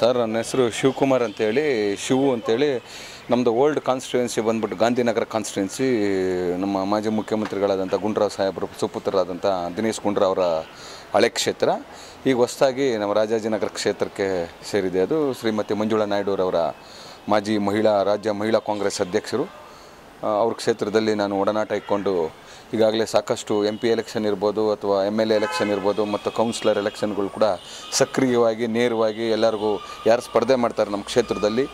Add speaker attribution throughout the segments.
Speaker 1: Sir, ನನ್ನ ಹೆಸರು ಶಿವಕುಮಾರ್ ಅಂತೇಳಿ, ಶಿವು ಅಂತೇಳಿ. ನಮ್ಮದು ಓಲ್ಡ್ ಕಾನ್ಸ್ಟಿಟ್ಯೂನ್ಸಿ ಬಂದ್ಬಿಟ್ಟು ಗಾಂಧಿನಗರ ಕಾನ್ಸ್ಟಿಟ್ಯೂನ್ಸಿ ನಮ್ಮ ಮಾಜಿ ಮುಖ್ಯಮಂತ್ರಿಗಳಾದಂಥ ಗುಂಡ್ರಾವ್ ಸಾಹೇಬರು, ಸುಪುತ್ರರಾದಂಥ ದಿನೇಶ್ ಗುಂಡ್ರಾವ್ ಅವರ ಹಳೆ ಕ್ಷೇತ್ರ. ಈಗ ಹೊಸದಾಗಿ ನಮ್ಮ ರಾಜಾಜಿನಗರ ಕ್ಷೇತ್ರಕ್ಕೆ ಸೇರಿದೆ ಅದು. ಶ್ರೀಮತಿ ಮಂಜುಳಾ ನಾಯ್ಡುರವರ ಮಾಜಿ ಮಹಿಳಾ, ರಾಜ್ಯ ಮಹಿಳಾ ಕಾಂಗ್ರೆಸ್ ಅಧ್ಯಕ್ಷರು. ಅವ್ರ ಕ್ಷೇತ್ರದಲ್ಲಿ ನಾನು ಒಡನಾಟ ಇಟ್ಕೊಂಡು ಈಗಾಗಲೇ ಸಾಕಷ್ಟು ಎಂ ಪಿ ಎಲೆಕ್ಷನ್ ಇರ್ಬೋದು ಅಥವಾ ಎಂ ಎಲ್ ಎ ಎಲೆಕ್ಷನ್ ಇರ್ಬೋದು ಮತ್ತು ಕೌನ್ಸಿಲರ್ ಎಲೆಕ್ಷನ್ಗಳು ಕೂಡ ಸಕ್ರಿಯವಾಗಿ, ನೇರವಾಗಿ ಎಲ್ಲರಿಗೂ ಯಾರು ಸ್ಪರ್ಧೆ ಮಾಡ್ತಾರೆ ನಮ್ಮ ಕ್ಷೇತ್ರದಲ್ಲಿ,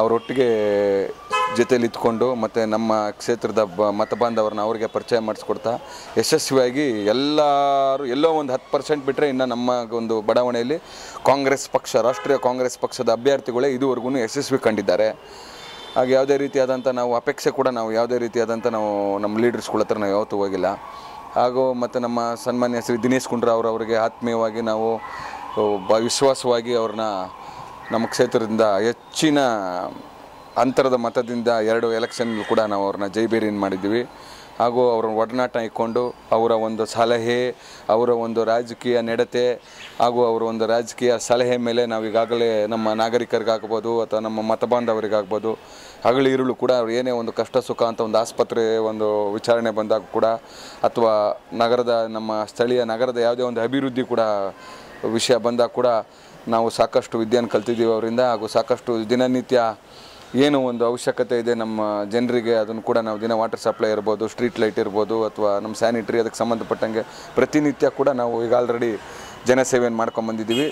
Speaker 1: ಅವರೊಟ್ಟಿಗೆ ಜೊತೆಲಿ ಇದ್ಕೊಂಡು ಮತ್ತು ನಮ್ಮ ಕ್ಷೇತ್ರದ ಬ ಮತ ಬಾಂಧವರನ್ನ ಅವರಿಗೆ ಪರಿಚಯ ಮಾಡಿಸ್ಕೊಡ್ತಾ ಯಶಸ್ವಿಯಾಗಿ ಎಲ್ಲರೂ, ಎಲ್ಲೋ ಒಂದು ಹತ್ತು ಪರ್ಸೆಂಟ್ ಬಿಟ್ಟರೆ ಇನ್ನು ನಮ್ಮ ಒಂದು ಬಡಾವಣೆಯಲ್ಲಿ ಕಾಂಗ್ರೆಸ್ ಪಕ್ಷ, ರಾಷ್ಟ್ರೀಯ ಕಾಂಗ್ರೆಸ್ ಪಕ್ಷದ ಅಭ್ಯರ್ಥಿಗಳೇ ಇದುವರೆಗೂ ಯಶಸ್ವಿ ಕಂಡಿದ್ದಾರೆ. ಹಾಗೆ ಯಾವುದೇ ರೀತಿಯಾದಂಥ ನಾವು ಅಪೇಕ್ಷೆ ಕೂಡ ನಾವು ಯಾವುದೇ ರೀತಿಯಾದಂಥ ನಾವು ನಮ್ಮ ಲೀಡರ್ಸ್ಗಳ ಹತ್ರ ನಾವು ಯಾವತ್ತೂ ಹೋಗಿಲ್ಲ. ಹಾಗೂ ಮತ್ತು ನಮ್ಮ ಸನ್ಮಾನ್ಯ ಶ್ರೀ ದಿನೇಶ್ ಗುಂಡ್ರಾವ್ ಅವರಿಗೆ ಆತ್ಮೀಯವಾಗಿ ನಾವು ವಿಶ್ವಾಸವಾಗಿ ಅವ್ರನ್ನ ನಮ್ಮ ಕ್ಷೇತ್ರದಿಂದ ಹೆಚ್ಚಿನ ಅಂತರದ ಮತದಿಂದ ಎರಡು ಎಲೆಕ್ಷನ್ ಕೂಡ ನಾವು ಅವ್ರನ್ನ ಜೈಬೇರಿನ್ ಮಾಡಿದ್ದೀವಿ. ಹಾಗೂ ಅವರ ಒಡನಾಟ ಇಟ್ಕೊಂಡು ಅವರ ಒಂದು ಸಲಹೆ, ಅವರ ಒಂದು ರಾಜಕೀಯ ನಡತೆ ಹಾಗೂ ಅವರ ಒಂದು ರಾಜಕೀಯ ಸಲಹೆ ಮೇಲೆ ನಾವು ಈಗಾಗಲೇ ನಮ್ಮ ನಾಗರಿಕರಿಗಾಗ್ಬೋದು ಅಥವಾ ನಮ್ಮ ಮತ ಬಾಂಧವರಿಗಾಗ್ಬೋದು ಇರುಳು ಕೂಡ ಅವ್ರು ಏನೇ ಒಂದು ಕಷ್ಟ ಸುಖ ಅಂತ ಒಂದು ಆಸ್ಪತ್ರೆ ಒಂದು ವಿಚಾರಣೆ ಬಂದಾಗ ಕೂಡ ಅಥವಾ ನಗರದ ನಮ್ಮ ಸ್ಥಳೀಯ ನಗರದ ಯಾವುದೇ ಒಂದು ಅಭಿವೃದ್ಧಿ ಕೂಡ ವಿಷಯ ಬಂದಾಗ ಕೂಡ ನಾವು ಸಾಕಷ್ಟು ವಿದ್ಯೆಯನ್ನು ಕಲ್ತಿದ್ದೀವಿ ಅವರಿಂದ ಹಾಗೂ ಸಾಕಷ್ಟು ದಿನನಿತ್ಯ ಏನು ಒಂದು ಅವಶ್ಯಕತೆ ಇದೆ ನಮ್ಮ ಜನರಿಗೆ, ಅದನ್ನು ಕೂಡ ನಾವು ದಿನ ವಾಟರ್ ಸಪ್ಲೈ ಇರ್ಬೋದು ಸ್ಟ್ರೀಟ್ ಲೈಟ್ ಇರ್ಬೋದು, ಅಥವಾ ನಮ್ಮ ಸ್ಯಾನಿಟ್ರಿ ಅದಕ್ಕೆ ಸಂಬಂಧಪಟ್ಟಂಗೆ ಪ್ರತಿನಿತ್ಯ ಕೂಡ ನಾವು ಈಗ ಆಲ್ರೆಡಿ ಜನಸೇವೆಯನ್ನು ಮಾಡ್ಕೊಂಬಂದಿದ್ದೀವಿ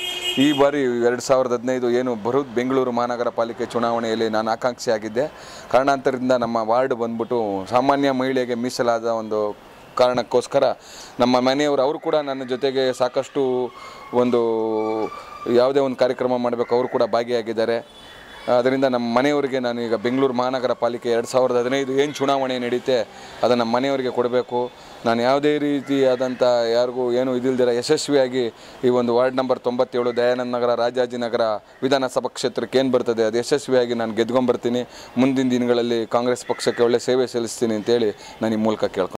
Speaker 1: ಈ ಬಾರಿ ಎರಡು ಸಾವಿರದ ಹದಿನೈದು ಏನು ಬರೋದು ಬೆಂಗಳೂರು ಮಹಾನಗರ ಪಾಲಿಕೆ ಚುನಾವಣೆಯಲ್ಲಿ ನಾನು ಆಕಾಂಕ್ಷಿ ಆಗಿದ್ದೆ. ಕಾರಣಾಂತರದಿಂದ ನಮ್ಮ ವಾರ್ಡ್ ಬಂದ್ಬಿಟ್ಟು ಸಾಮಾನ್ಯ ಮಹಿಳೆಗೆ ಮೀಸಲಾದ ಒಂದು ಕಾರಣಕ್ಕೋಸ್ಕರ ನಮ್ಮ ಮನೆಯವರು, ಅವರು ಕೂಡ ನನ್ನ ಜೊತೆಗೆ ಸಾಕಷ್ಟು ಒಂದು ಯಾವುದೇ ಒಂದು ಕಾರ್ಯಕ್ರಮ ಮಾಡಬೇಕು, ಅವರು ಕೂಡ ಭಾಗಿಯಾಗಿದ್ದಾರೆ. ಅದರಿಂದ ನಮ್ಮ ಮನೆಯವರಿಗೆ ನಾನು ಈಗ ಬೆಂಗಳೂರು ಮಹಾನಗರ ಪಾಲಿಕೆ ಎರಡು ಸಾವಿರದ ಹದಿನೈದು ಏನು ಚುನಾವಣೆ ನಡೀತೆ, ಅದನ್ನು ಮನೆಯವರಿಗೆ ಕೊಡಬೇಕು. ನಾನು ಯಾವುದೇ ರೀತಿಯಾದಂಥ ಯಾರಿಗೂ ಏನು ಇದಿಲ್ದಿರ ಯಶಸ್ವಿಯಾಗಿ ಈ ಒಂದು ವಾರ್ಡ್ ನಂಬರ್ ತೊಂಬತ್ತೇಳು ದಯಾನಂದ ನಗರ ರಾಜಾಜಿನಗರ ವಿಧಾನಸಭಾ ಕ್ಷೇತ್ರಕ್ಕೆ ಏನು ಬರ್ತದೆ, ಅದು ಯಶಸ್ವಿಯಾಗಿ ನಾನು ಗೆದ್ಕೊಂಬರ್ತೀನಿ. ಮುಂದಿನ ದಿನಗಳಲ್ಲಿ ಕಾಂಗ್ರೆಸ್ ಪಕ್ಷಕ್ಕೆ ಒಳ್ಳೆ ಸೇವೆ ಸಲ್ಲಿಸ್ತೀನಿ ಅಂತೇಳಿ ನಾನು ಈ ಮೂಲಕ ಕೇಳ್ಕೊಂಡು